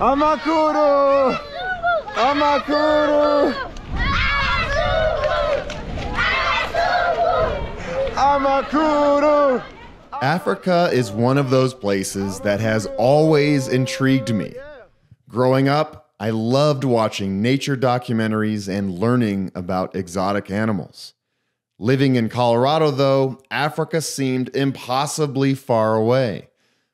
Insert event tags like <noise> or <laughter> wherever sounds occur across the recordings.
Amakuru! Amakuru! Amakuru! Africa is one of those places that has always intrigued me. Growing up, I loved watching nature documentaries and learning about exotic animals. Living in Colorado, though, Africa seemed impossibly far away.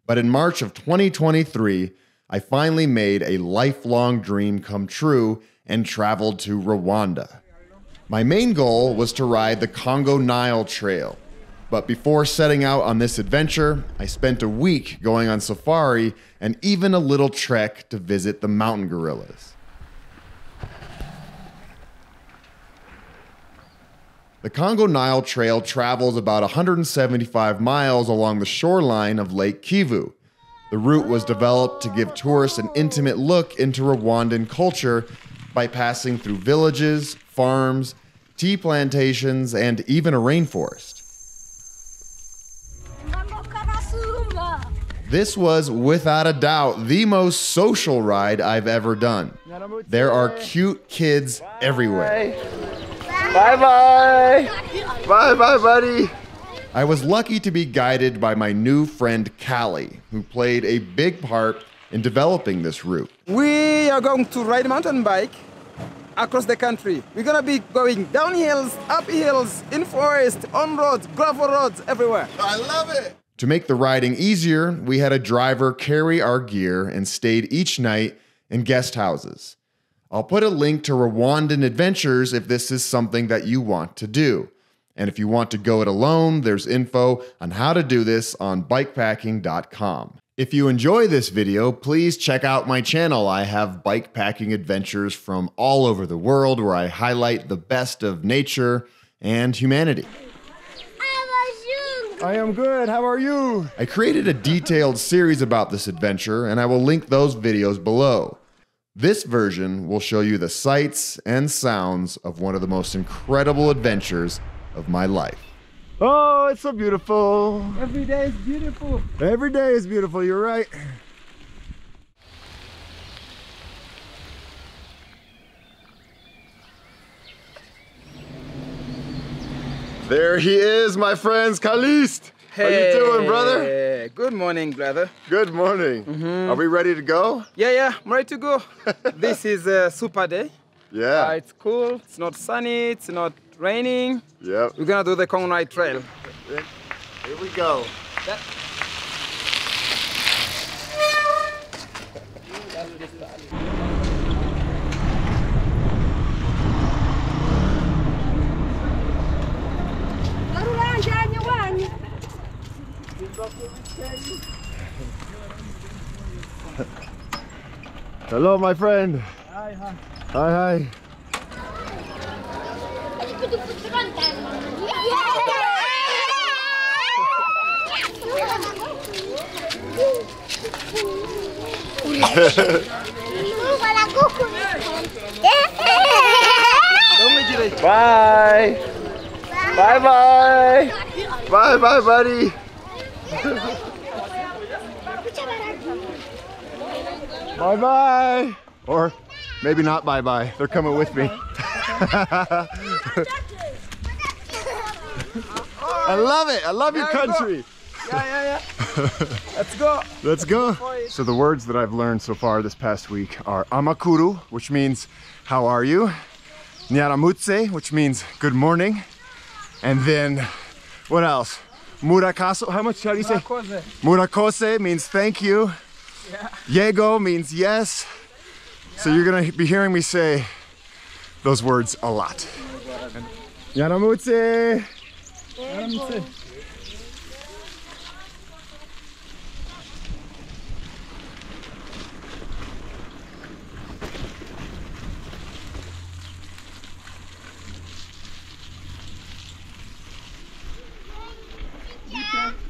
But in March of 2023, I finally made a lifelong dream come true and traveled to Rwanda. My main goal was to ride the Congo Nile Trail. But before setting out on this adventure, I spent a week going on safari and even a little trek to visit the mountain gorillas. The Congo Nile Trail travels about 175 miles along the shoreline of Lake Kivu. The route was developed to give tourists an intimate look into Rwandan culture by passing through villages, farms, tea plantations, and even a rainforest. This was, without a doubt, the most social ride I've ever done. There are cute kids everywhere. Bye bye! Bye bye, buddy! I was lucky to be guided by my new friend Callie, who played a big part in developing this route. We are going to ride a mountain bike across the country. We're gonna be going down hills, up hills, in forest, on roads, gravel roads, everywhere. I love it! To make the riding easier, we had a driver carry our gear and stayed each night in guest houses. I'll put a link to Rwandan Adventures if this is something that you want to do. And if you want to go it alone, there's info on how to do this on bikepacking.com. If you enjoy this video, please check out my channel. I have bikepacking adventures from all over the world where I highlight the best of nature and humanity. I am good. How are you? I created a detailed series about this adventure, and I will link those videos below. This version will show you the sights and sounds of one of the most incredible adventures of my life. Oh, it's so beautiful. Every day is beautiful. Every day is beautiful, you're right. There he is, my friends, Kalist. How you doing, brother? Hey, Good morning, brother. Good morning. Are we ready to go? Yeah, yeah, I'm ready to go. <laughs> this is a super day. Yeah. Uh, it's cool. It's not sunny. It's not raining. Yep. We're gonna do the Congo Nile Trail. Here we go. Hello, my friend. Hi, hi. Hi, hi. Bye. Bye bye. Bye bye, buddy. Bye bye. Or maybe not bye bye. They're coming with me. <laughs> <laughs> I love it. I love your There you go. country. Yeah, yeah, yeah. Let's go. Let's go. So the words that I've learned so far this past week are amakuru, which means how are you? Nyaramutse, which means good morning. And then what else? Murakaso, how much how do you say? Murakoze. Murakose means thank you. Yeah. Yego means yes. So you're gonna be hearing me say those words a lot. Nyaramutse.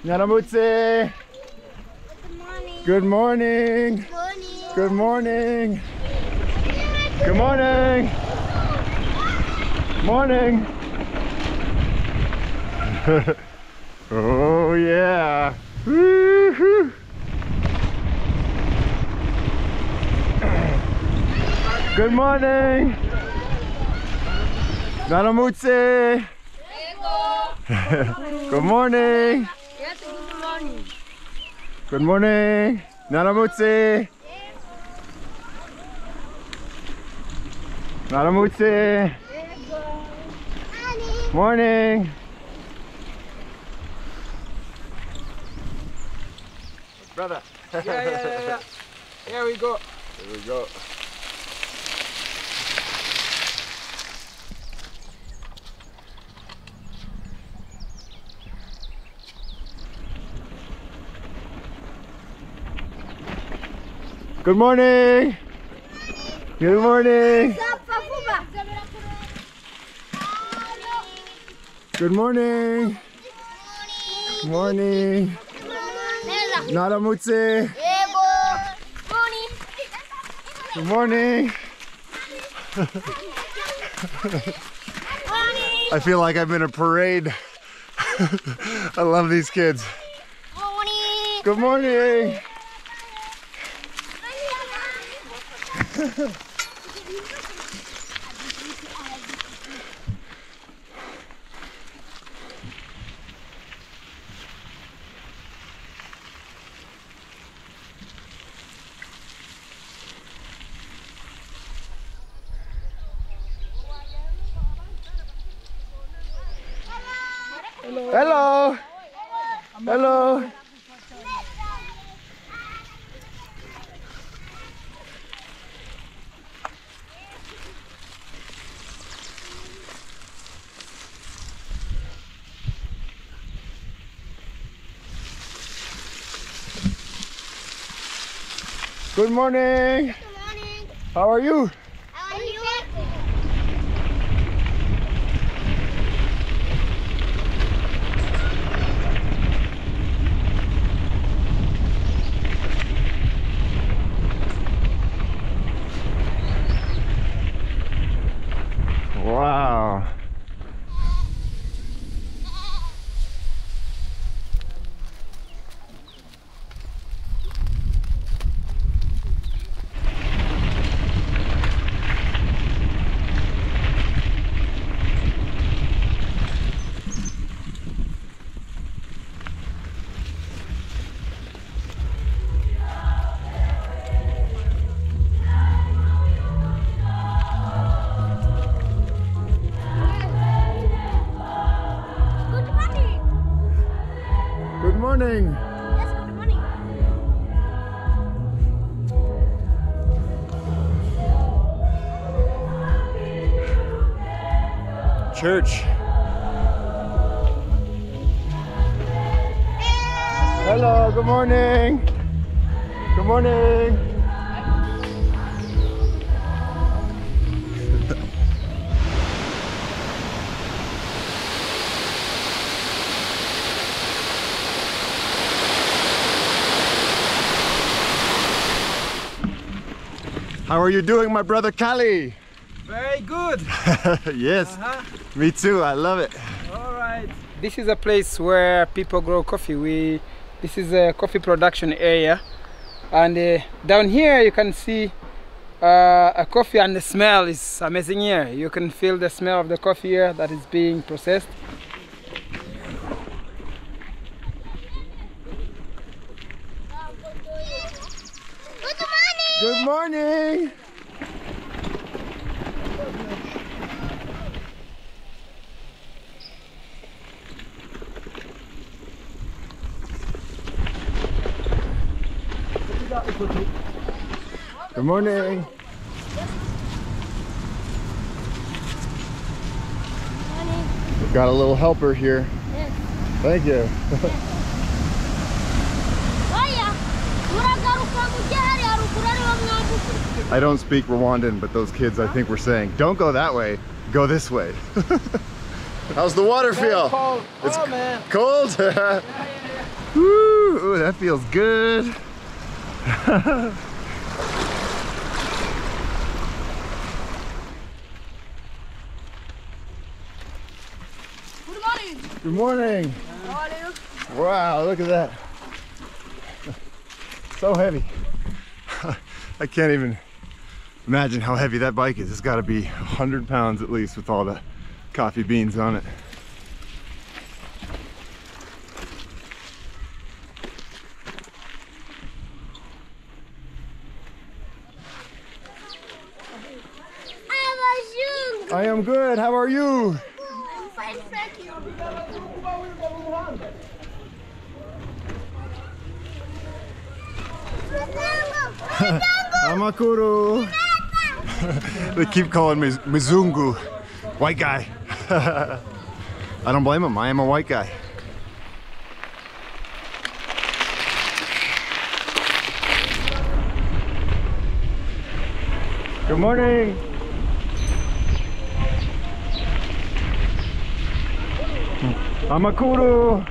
Nyaramutse. Good morning. Good morning. Good morning. Good morning. <laughs> oh yeah. Woo-hoo. Good morning. Naramutse. Good morning. Good morning. Good morning. Naramutse. Naramutse. Morning. Brother. Yeah, yeah, yeah, yeah. Here we go. Here we go. Good morning. Good morning. Good morning. Good morning. Naramutse. Good morning. I feel like I'm in a parade. <laughs> I love these kids. Good morning. <laughs> Hello. Hello. Good morning. How are you? Church. Hello, good morning. Good morning. How are you doing, my brother Kali? Very good. <laughs> yes, Uh-huh. Me too. I love it. All right. This is a place where people grow coffee. We, this is a coffee production area, and uh, down here you can see uh, a coffee, and the smell is amazing here. You can feel the smell of the coffee here that is being processed. Good morning. Good morning. Good morning. We've got a little helper here. Yes. Thank you. Olha, uragaruka mujari arukurari wa mwabuku. I don't speak Rwandan, but those kids I think were saying, don't go that way, go this way. <laughs> How's the water feel? Cold. It's oh man. Cold? <laughs> Woo, ooh, that feels good. Good morning. Good morning. How are you? Wow, look at that. So heavy. <laughs> I can't even Imagine how heavy that bike is. It's got to be 100 pounds at least with all the coffee beans on it. I was you. I am good. How are you? <laughs> I'm fine, thank you. Amakuru. <laughs> they keep calling me Mizungu. White guy. <laughs> I don't blame him. I am a white guy. Good morning. Amakuru.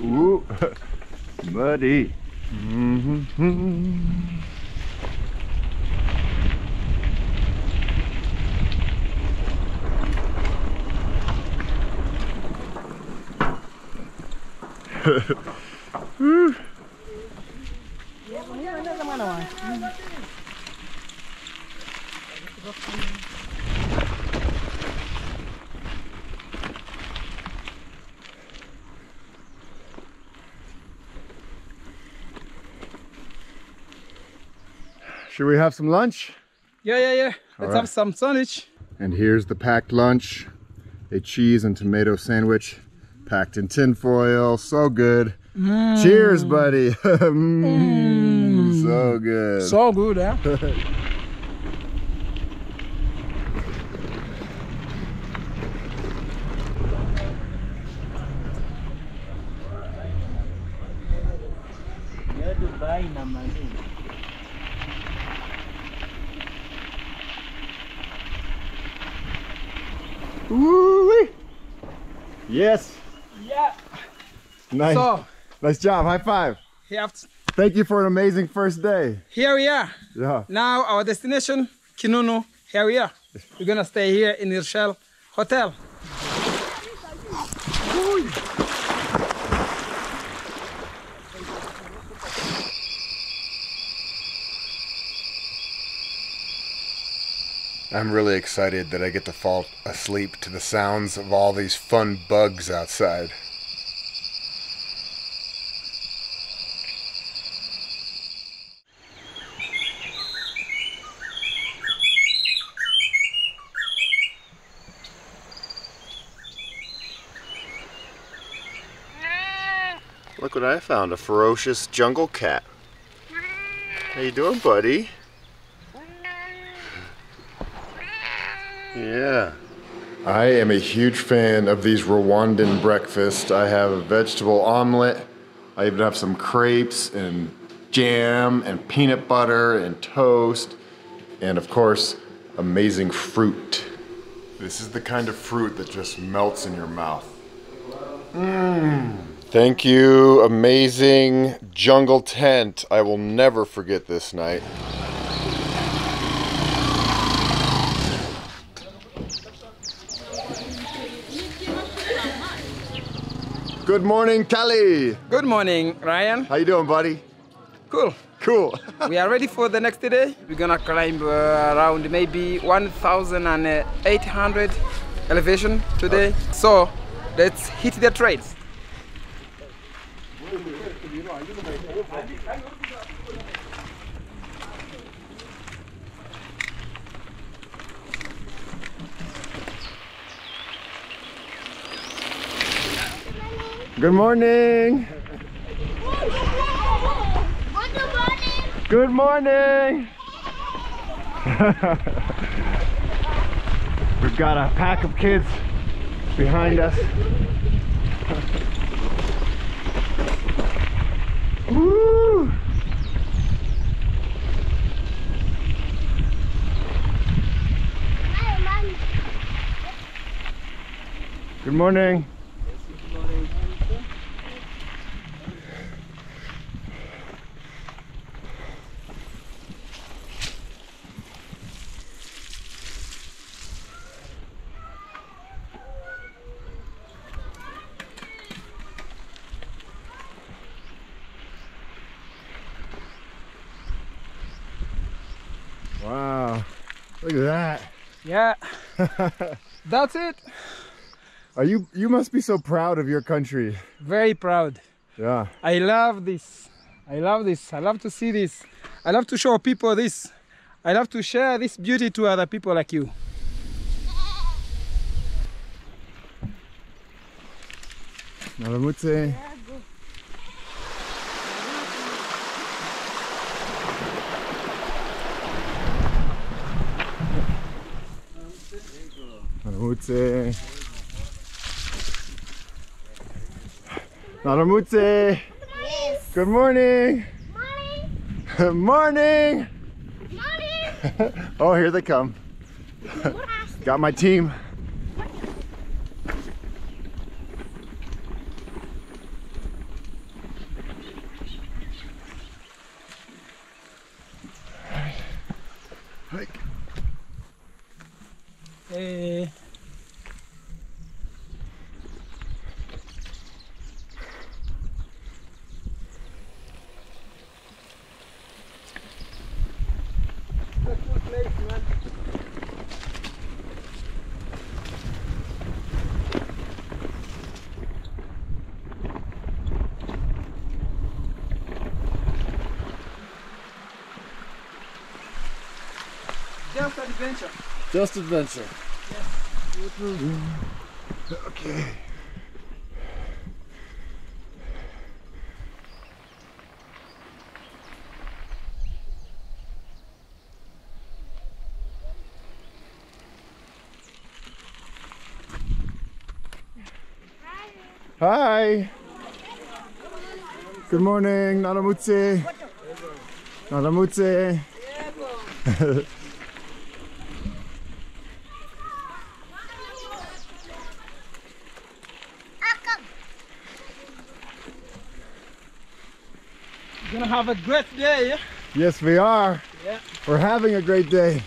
Ooh, <laughs> muddy. Mm-hmm. <laughs> <laughs> Should we have some lunch? Yeah, yeah, yeah. Let's right. have some sandwich. And here's the packed lunch a cheese and tomato sandwich packed in tin foil. So good. Cheers, buddy. <laughs> Mm, Mm. So good. So good, huh? <laughs> Yes. Yeah. Nice. So, nice job. High five. here, Thank you for an amazing first day. here we are. Yeah. Now our destination, Kinunu. Here we are. We're gonna stay here in Irshel Hotel. I'm really excited that I get to fall asleep to the sounds of all these fun bugs outside. Look what I found, a ferocious jungle cat. How you doing, buddy? Yeah. I am a huge fan of these Rwandan breakfasts. I have a vegetable omelet. I even have some crepes and jam and peanut butter and toast. And of course, amazing fruit. This is the kind of fruit that just melts in your mouth. Mmm. Thank you, amazing jungle tent. I will never forget this night. Good morning, Kelly. Good morning, Ryan. How you doing, buddy? Cool. Cool. <laughs> we are ready for the next day. We're gonna climb uh, around maybe 1,800 elevation today. So let's hit the trails. Good morning. Good morning. <laughs> We've got a pack of kids behind us. <laughs> Woo! Good morning. Look at that. Yeah. That's it. Are you you must be so proud of your country. Very proud. Yeah. I love this. I love this. I love to see this. I love to show people this. I love to share this beauty to other people like you. Naramutse. Naramutse. Yes. Good morning. Mommy. morning. <laughs> Oh, here they come. Got my team. Just adventure. Okay. Hi. Good morning, Naramutse. Naramutse. <laughs> have a great day. Yes, we are. Yeah. We're having a great day.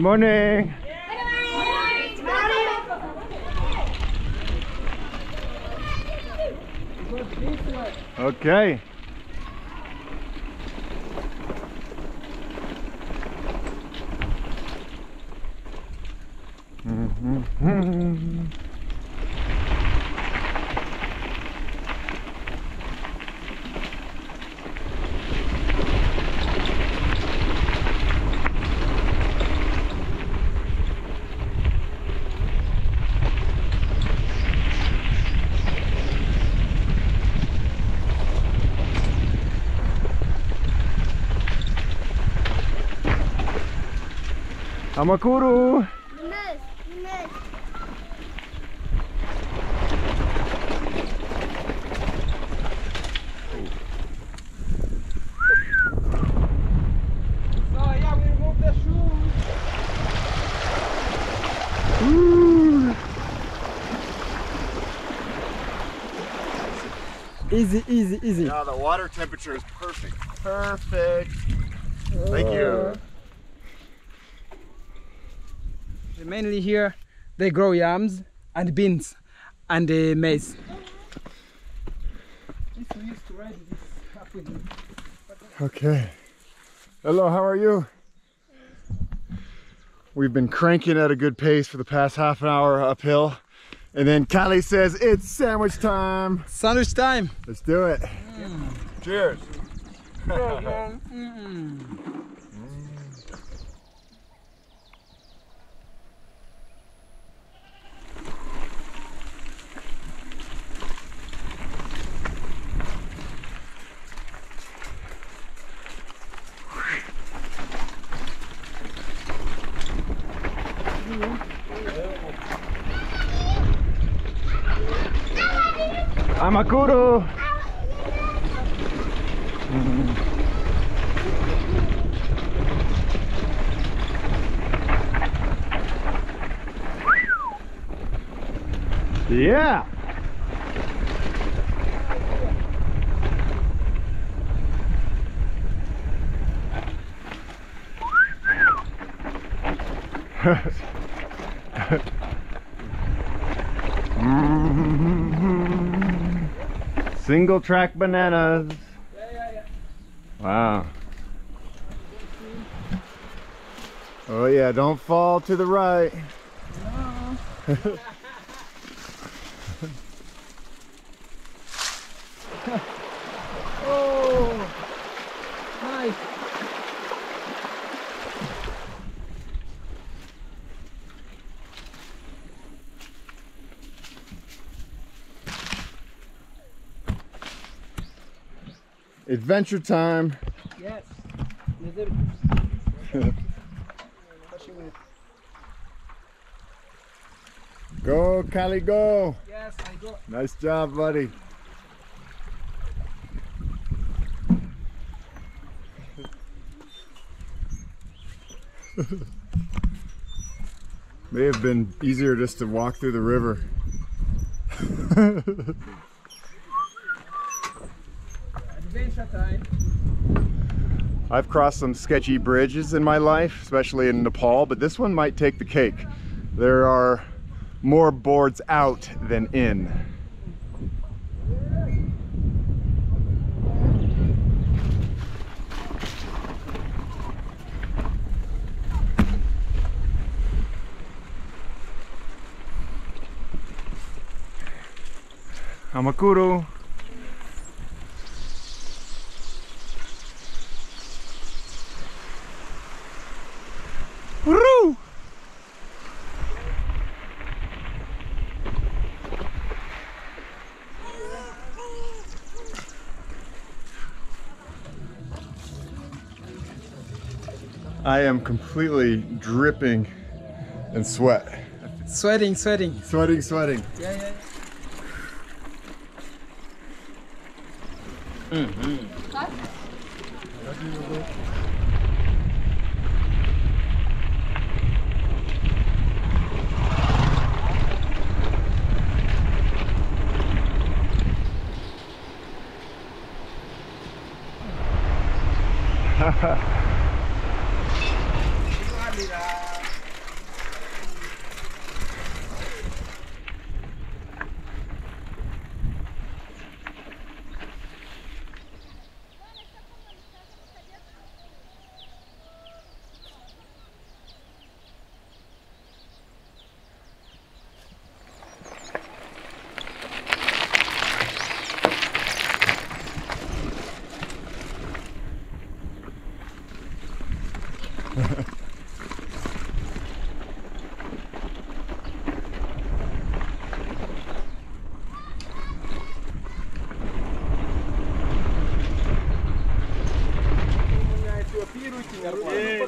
Good morning. Okay. Mm-hmm. <laughs> Amakuru. Miss. Miss. So yeah, we remove the shoes. Easy, easy, easy. Yeah, the water temperature is perfect. Perfect. Thank you. Mainly here, they grow yams and beans and uh, maize. This we used to ride this up with me. Okay. Hello, how are you? We've been cranking at a good pace for the past half an hour uphill. And then Callie says, it's sandwich time. Sandwich time. Let's do it. Cheers. <laughs> Amakuru. Yeah. <laughs> Single track bananas. Wow. Oh yeah, don't fall to the right. Oh, <laughs> Adventure time. Yes. <laughs> Go, Cali, go. Yes, I go. Nice job, buddy. <laughs> May have been easier just to walk through the river. <laughs> Adventure time. I've crossed some sketchy bridges in my life, especially in Nepal, but this one might take the cake. There are more boards out than in. Amakuru. I am completely dripping in sweat. Sweating, sweating. Sweating, sweating. Yeah, yeah.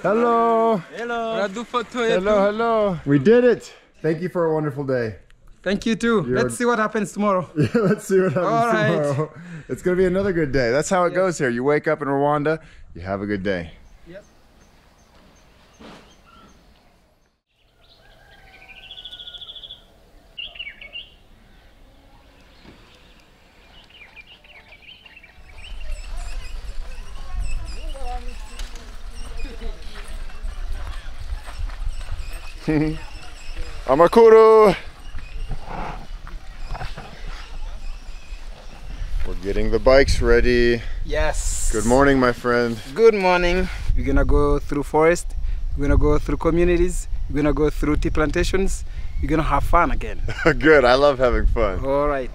Hello. Radu photo Hello, hello. We did it. Thank you for a wonderful day. Thank you too. You're- Let's see what happens tomorrow. <laughs> Yeah, let's see what happens All right. tomorrow. It's gonna be another good day. That's how it goes here. You wake up in Rwanda, you have a good day. <laughs> Amakuru. We're getting the bikes ready. Yes. Good morning, my friend. Good morning. We're gonna go through forest. We're gonna go through communities. We're gonna go through tea plantations. We're gonna have fun again. <laughs> good. I love having fun. All right.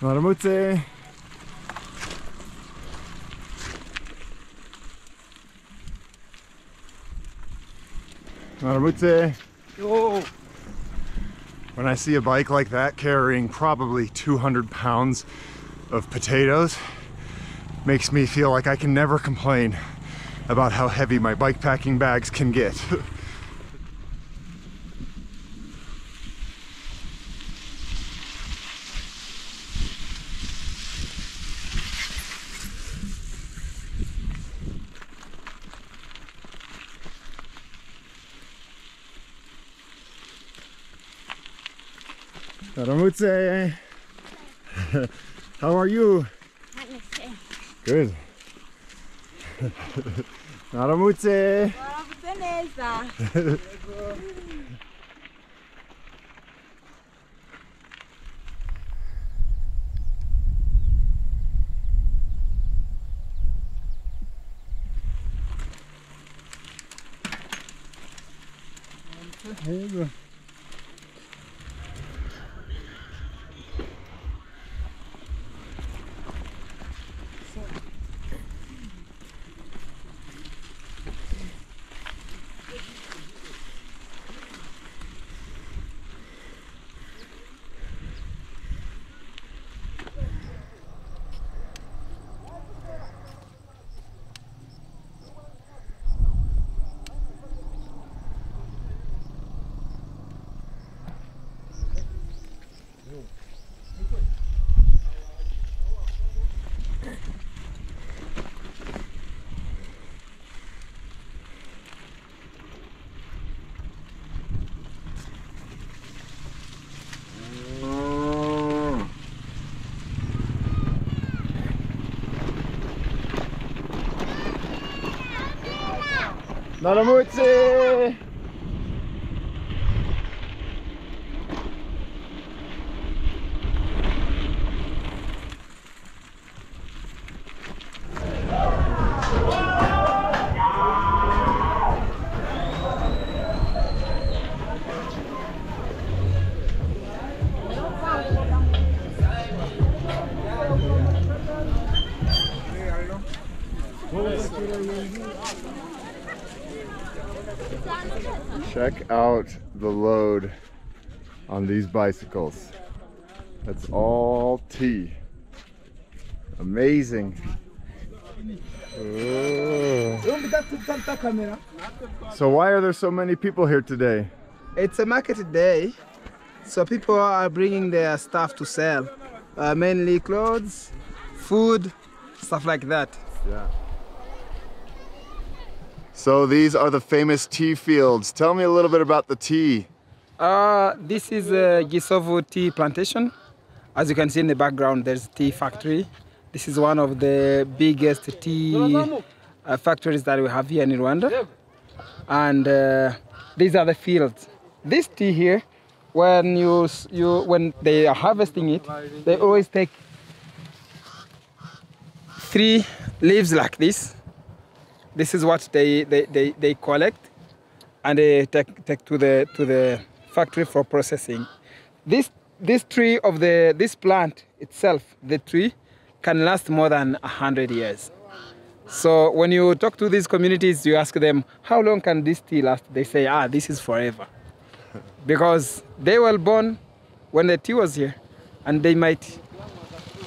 Maramutse. Maramutse. Oh. When I see a bike like that carrying probably 200 pounds of potatoes, makes me feel like I can never complain about how heavy my bike packing bags can get. <laughs> <laughs> How are you? Good. <laughs> Naramutse. Naramutse. Check out the load on these bicycles. That's all tea. Amazing. Oh. So why are there so many people here today? It's a market day, so people are bringing their stuff to sell, uh, mainly clothes, food, stuff like that. Yeah. So these are the famous tea fields. Tell me a little bit about the tea. Uh, this is a Gisovu tea plantation. As you can see in the background, there's a tea factory. This is one of the biggest tea uh, factories that we have here in Rwanda. And uh, these are the fields. This tea here, when you you when they are harvesting it, they always take three leaves like this. This is what they, they, they, they collect and they take, take to the to the factory for processing. This this tree of the this plant itself, the tree, can last more than a hundred years. So when you talk to these communities, you ask them how long can this tea last? They say, ah, this is forever, <laughs> because they were born when the tea was here, and they might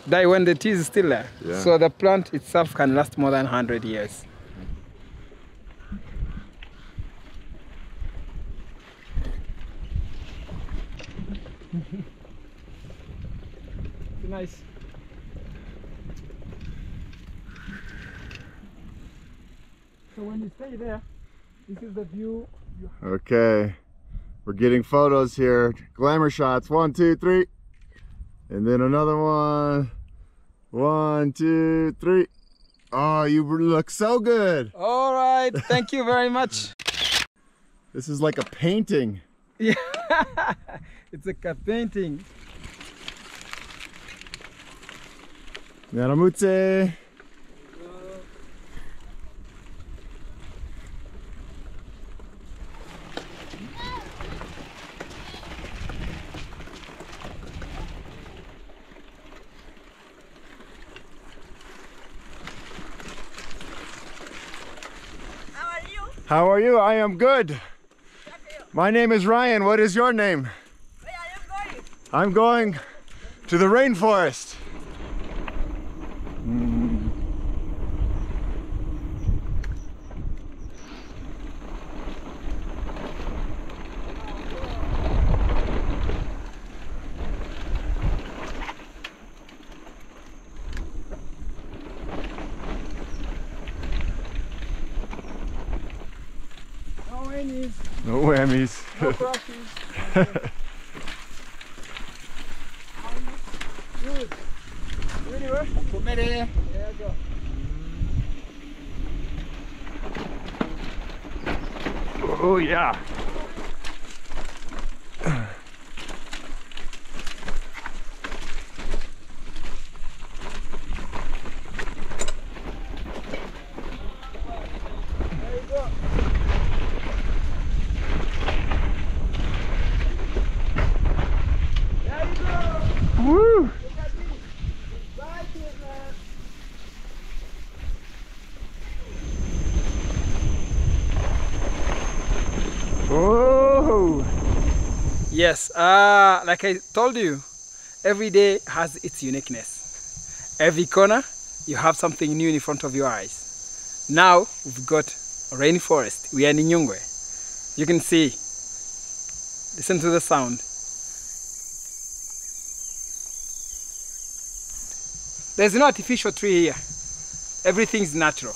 die when the tea is still there. Yeah. So the plant itself can last more than hundred years. Nice. So when you stay there, this is the view. Okay. We're getting photos here. Glamour shots. One, two, three. And then another one. One, two, three. Oh, you look so good. All right, thank you very much. This is like a painting. Yeah, <laughs> it's like a painting. Naramutse. How are you? How are you? I am good. My name is Ryan. What is your name? Where are you going? I'm going to the rainforest. No whammies, No whammies. no crashes. Oh yeah. Woo! Oh! Yes, uh, like I told you, every day has its uniqueness. Every corner, you have something new in front of your eyes. Now we've got a rainforest. We are in Nyungwe. You can see. Listen to the sound. There's no artificial tree here. Everything's natural.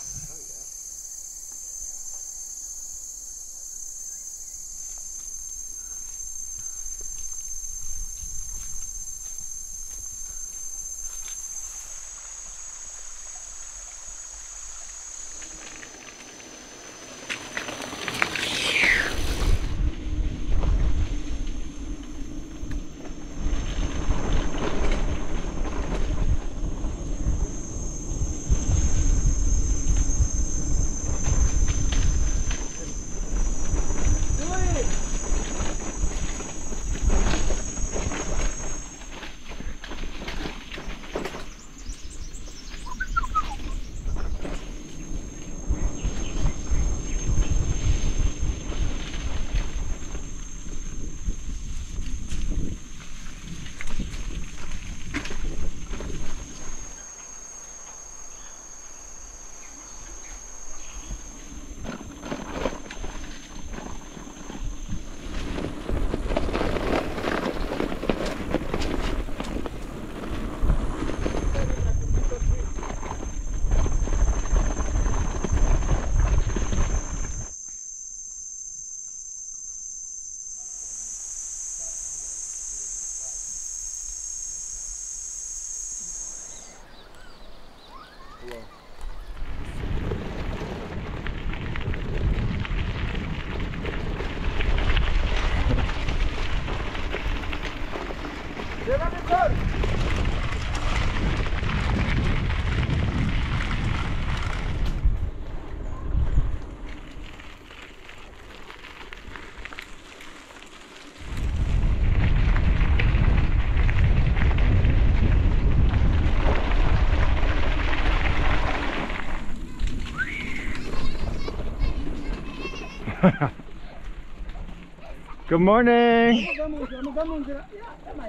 Good morning.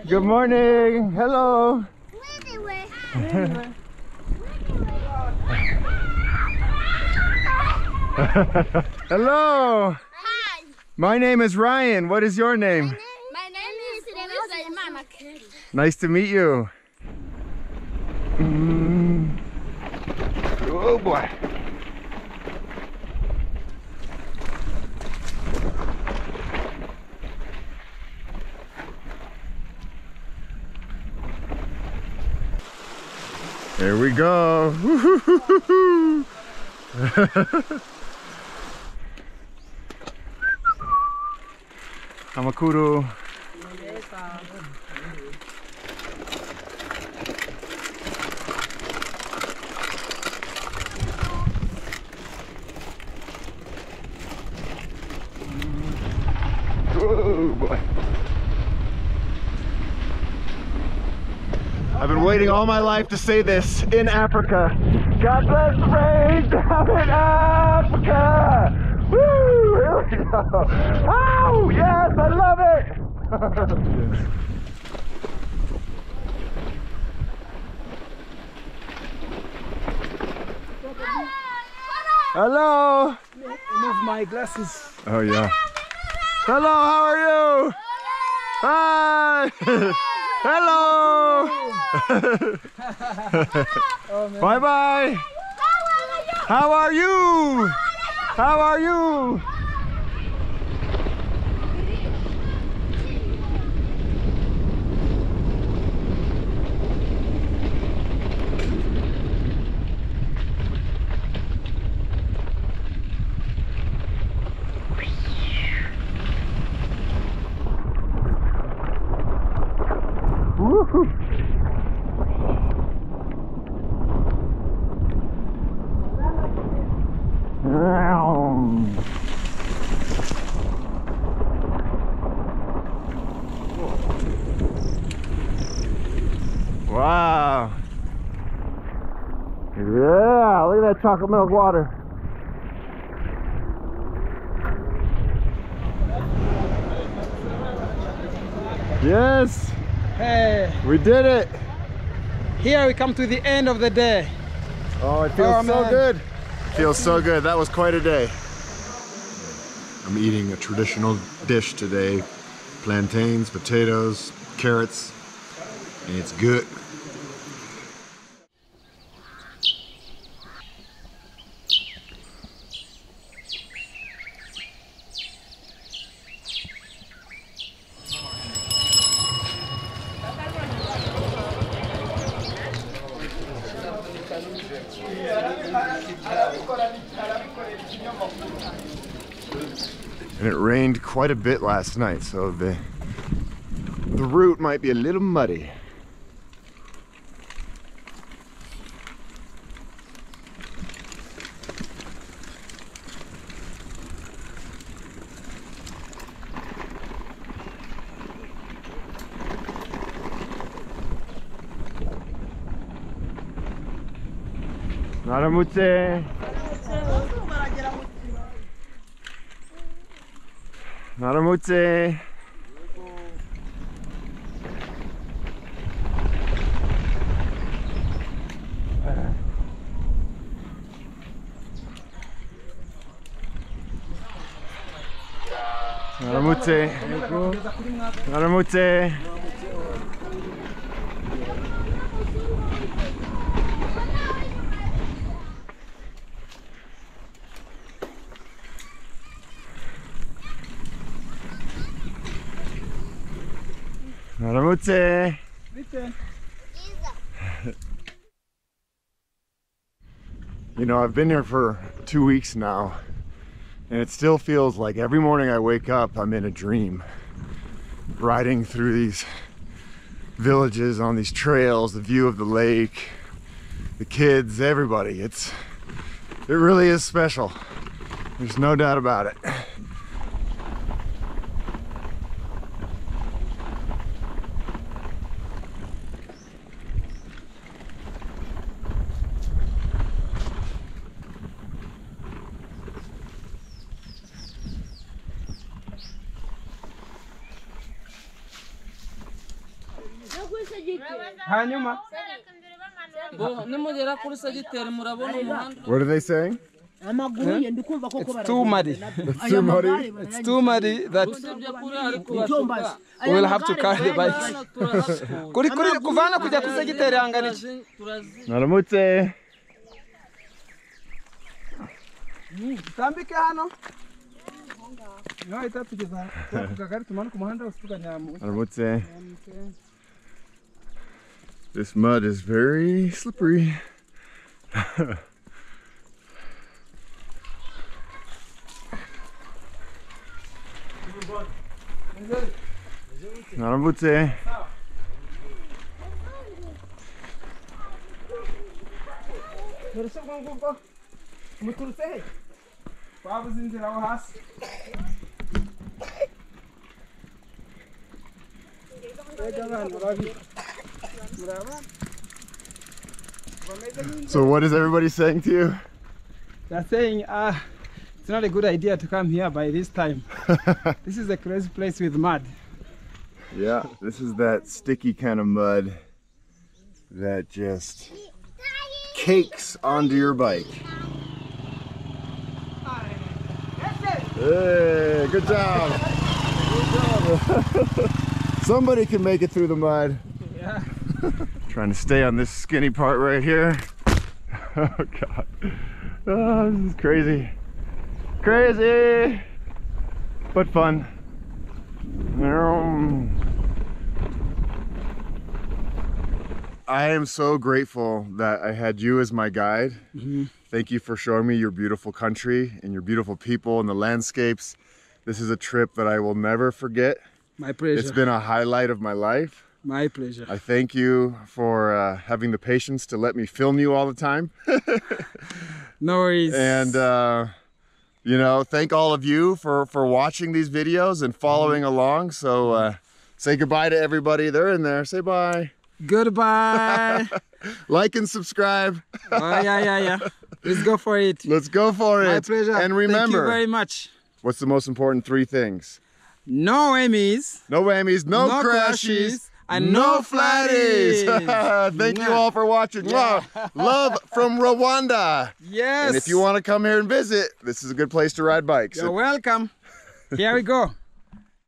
Good morning. Hello. Hello. Hi. My name is Ryan. What is your name? My name is Mama Nice to meet you. Mm. Oh boy. There we go. <laughs> Woo-hoo-hoo-hoo-hoo. Oh boy. I've been waiting all my life to say this in Africa. God bless the rain down in Africa. Woo! Here we go. Oh yes, I love it. Hello. Move my glasses. Oh yeah. Hello, how are you? Hi. <laughs> Hello. <laughs> bye bye. How are you? How are you? Chocolate milk water. Yes, Hey, we did it. here we come to the end of the day. Oh, it feels Oh, so man. good. Feels so good. That was quite a day. I'm eating a traditional dish today. Plantains, potatoes, carrots, and it's good. And it rained quite a bit last night, so the the route might be a little muddy. Naramutse. Naramutse. Naramutse. Naramutse. Naramutse. You know, I've been here for two weeks now, and it still feels like every morning I wake up, I'm in a dream. Riding through these villages on these trails, the view of the lake, the kids, everybody. It's it really is special. There's no doubt about it. What are they saying? amaguru ye ndikumva koko it's too muddy. It's too muddy. it's too muddy that usibye kuri ari icyombazi kubashuka we will have to carry the bike kuri kuri kuvana kujya ku segiteri hangana iki turazi Naramutse. tambike hano. Niho ahita tugeza ku kagari tumanuka umuhanda wose tugana mu Naramutse. This mud is very slippery. Na buci. Muturce. Pavos indirar o raço. Oi, galera. Brava? Brava? So what is everybody saying to you? They're saying, ah, it's not a good idea to come here by this time. <laughs> this is a crazy place with mud. Yeah, this is that sticky kind of mud that just cakes onto your bike. Hey, good job. Good job. <laughs> Somebody can make it through the mud. Yeah. <laughs> Trying to stay on this skinny part right here. <laughs> Oh god. Oh, this is crazy. Crazy! But fun. I am so grateful that I had you as my guide. Mm-hmm. Thank you for showing me your beautiful country and your beautiful people and the landscapes. This is a trip that I will never forget. My pleasure. It's been a highlight of my life. My pleasure. I thank you for uh, having the patience to let me film you all the time. <laughs> No worries. and uh, you know thank all of you for for watching these videos and following along so uh, say goodbye to everybody they're in there say bye Goodbye. <laughs> like and subscribe oh, yeah, yeah, yeah. Let's go for it. Let's go for My it. My pleasure. And remember. Thank you very much. what's the most important three things? No Emmys. No whammies, no, No crashies, crashies, and no flatties. flatties. <laughs> Thank you all for watching. Mwah. Love from Rwanda. Yes. And if you want to come here and visit, this is a good place to ride bikes. You're welcome. Here we go. <laughs>